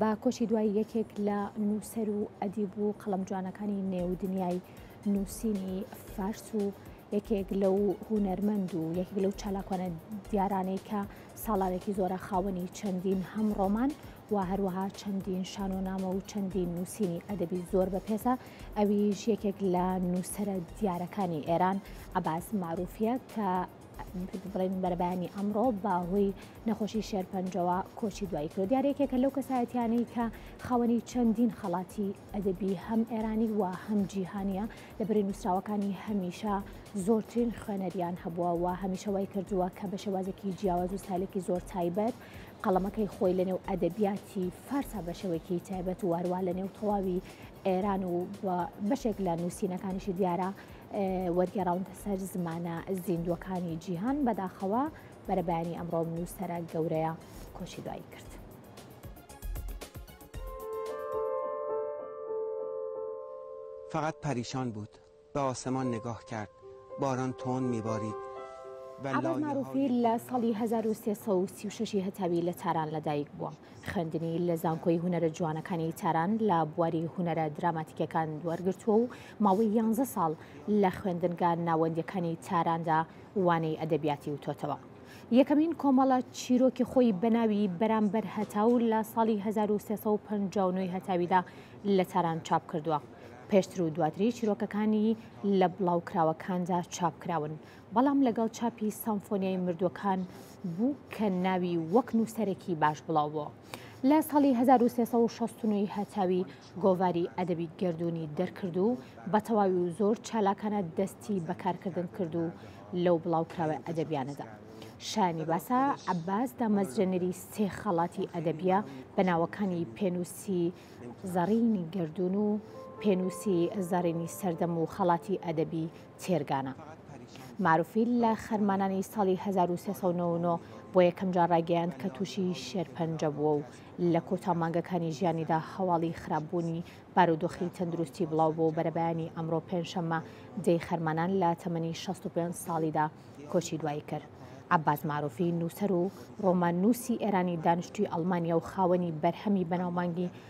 با کۆچی دوای یەکێک لە نووسەر و ئەدیب و قەڵەم جوانەکانی نێو دنیای نووسینی فارس و یەکێک لەو هوونەرمەند و یەکێک لەو چالاکوانە دیارانەی کە ساڵانێکی زۆرە خاوەنی چەندین هەم ڕۆمان و هەروەها چەندین شانۆنامە و چەندین نووسینی ئەدەبی زۆر بە پێسە ئەویش یەکێک لە نووسرە دیارەکانی ئێران عباس معروفە کە بڵێن بەرەبەیانی ئەمڕۆ باهۆی نەخۆشی شێرپەنجەوە کۆچی دوایی کرد دیارە یەکێکە لەو کەسایەتیانەی کە خاوەنی چەندین خەڵاتی ئەدەبی هەم ئێرانی و هەم جیهانیە لە بری نووسراوەکانی هەمیشە زۆرترین خوێنەریان هەبووە و هەمیشە وای کردووە کە بە شێوازێکی جیاواز و ستایلێکی زۆر تایبەت قەڵەمەکەی خۆی لەنێو ئەدەبیاتی فارسا بە شێوەیەکی تایبەت و هەروە لەنێو تەواوی ئێران و بەشێک لە نووسینەکانیشی دیارە وەرگێڕاونتە سەر زمانە زیندووەکانی جیهان بەداخەوە بەرەبانی ئەمڕۆم نووسەرە گەورەیە کۆچی دوایی کرد. فقط پریشان بود به آسمان نگاه کرد باران تند میبارید عباس معروفی لە ساڵی 1336 هەتاوی لە تاران لەدایک بووە. خوێندنی لە زانکۆی هونەرە جوانەکانی تاران لە بواری هونەرە دراماتیکەکان وەرگرتووە و ماوەی یانزە ساڵ لە خوێندنگا ناوەندیەکانی تاراندا وانەی ئەدەبیاتی وتۆتەوە. یەکەمین کۆمەڵە چیرۆکی خۆی بەناوی بەرامبەر هەتاو لە ساڵی هەزار و سێ سەد و پەنجا و نۆ هەتاویدا لە تاران چاپ کردووە. پێشتر و دواتری چیرۆکەکانی لە بڵاوکراوەکاندا چاپ کراون بەڵام لەگەڵ چاپی سەمفۆنیای مردووەکان بوو کە ناوی وەک نووسەرێکی باش بڵاوبووە. لە ساڵی 1369 هەتاوی گۆڤاری ئەدەبی گەردوونی دەرکرد و بە تەواوی و زۆر چالاکانە دەستی بەکارکردن کرد و لەو بڵاوکراوە ئەدەبیانەدا شایانی باسە عباس دامەزرێنەری سێ خەڵاتی ئەدەبیە بە ناوەکانی پێنووسی زەڕینی گەردوون و پێنووسی زەڕینی سەردەم و خەڵاتی ئەدەبی چێرگانە. مەعروفی لە خەرمانانی ساڵی هەزار و سێ سەد و نەوە و نۆ بۆ یەکەمجار ڕایگەیاند کە تووشی شێرپەنجە بووە و لە کۆتا مانگەکانی ژیانیدا هەواڵی خراپبوونی بارودۆخی تەندروستی بڵاوبووە و بەرەبەیانی ئەمڕۆ پێنجشەممە دەی خەرمانان لە تەمەنی شەست و پێنج ساڵیدا کۆچی دوایی کرد. عەباس مەعروفی نووسەر و ڕۆماننووسی ئێرانی دانیشتووی ئەڵمانیا و خاوەنی بەرهەمی بەناوبانگی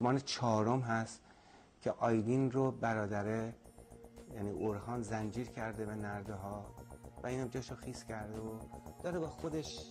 مان چهارم هست که آیدین رو برادره یعنی اورهان زنجیر کرده به نرده ها و اینم هم جاشو خیس کرده و داره با خودش